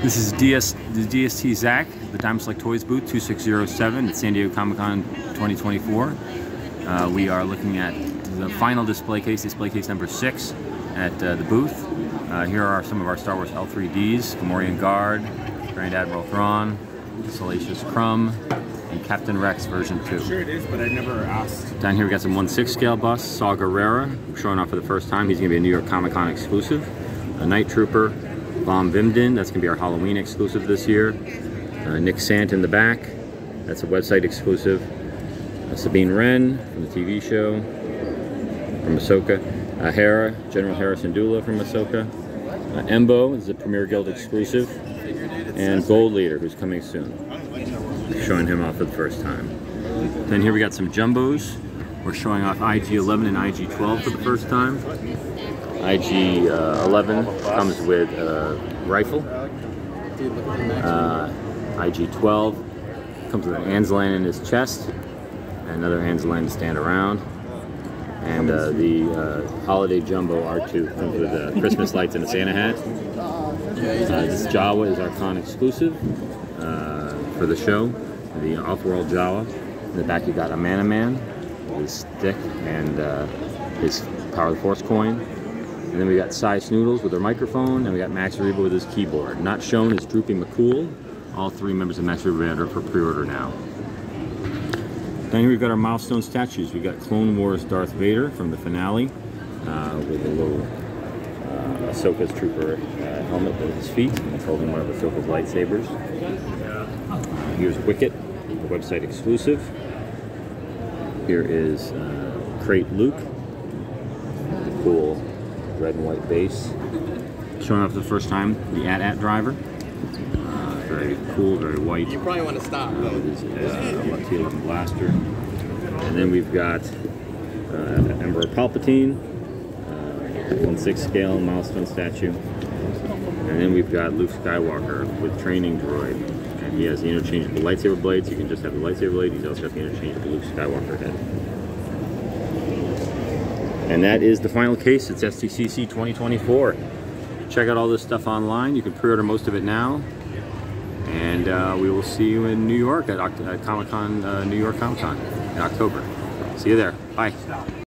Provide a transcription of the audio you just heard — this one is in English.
This is DS, the DST Zach, the Diamond Select Toys booth 2607 at San Diego Comic Con 2024. Uh, we are looking at the final display case, display case number six at uh, the booth. Uh, here are some of our Star Wars L3Ds, Gamorrean Guard, Grand Admiral Thrawn, Salacious Crumb, and Captain Rex version 2. Sure it is, but I never asked. Down here we got some 1-6 scale busts, Saw Gerrera, showing off for the first time. He's going to be a New York Comic Con exclusive. A Night Trooper, Bom Vimdin, that's going to be our Halloween exclusive this year. Uh, Nick Sant in the back, that's a website exclusive. Uh, Sabine Wren from the TV show, from Ahsoka. Uh, Hera, General Hera Syndulla from Ahsoka. Uh, Embo is a Premier Guild exclusive. And Gold Leader, who's coming soon. Showing him off for the first time. Then here we got some jumbos. We're showing off IG-11 and IG-12 for the first time. IG-11 uh, comes with a rifle. Uh, IG-12 comes with an Anzellan in his chest. Another Anzellan to stand around. And uh, the uh, Holiday Jumbo R2 comes with uh, Christmas lights and a Santa hat. Uh, this Jawa is our con exclusive uh, for the show, the Off-World Jawa. In the back you got Amanaman, his stick, and his Power of the Force coin. And then we got Sy Snootles with her microphone, and we got Max Rebo with his keyboard. Not shown is Droopy McCool. All three members of Max Rebo Band are for pre-order now. Then here we've got our milestone statues. We've got Clone Wars Darth Vader from the finale uh, with a little uh, Ahsoka's Trooper uh, helmet at his feet, and holding one of Ahsoka's lightsabers. Uh, here's Wicket, the website exclusive. Here is uh, Crait Luke, the cool red and white base. Showing off the first time the AT-AT driver. Uh, very cool, very white. You probably want to stop. Uh, with his uh, T11 blaster. And then we've got uh, Emperor Palpatine, uh, 1-6 scale milestone statue. And then we've got Luke Skywalker with training droid. And he has the interchangeable lightsaber blades. You can just have the lightsaber blade. He's also got the interchangeable Luke Skywalker head. And that is the final case. It's SDCC 2024. Check out all this stuff online. You can pre-order most of it now. And uh, we will see you in New York at, at Comic Con, uh, New York Comic Con in October. See you there. Bye.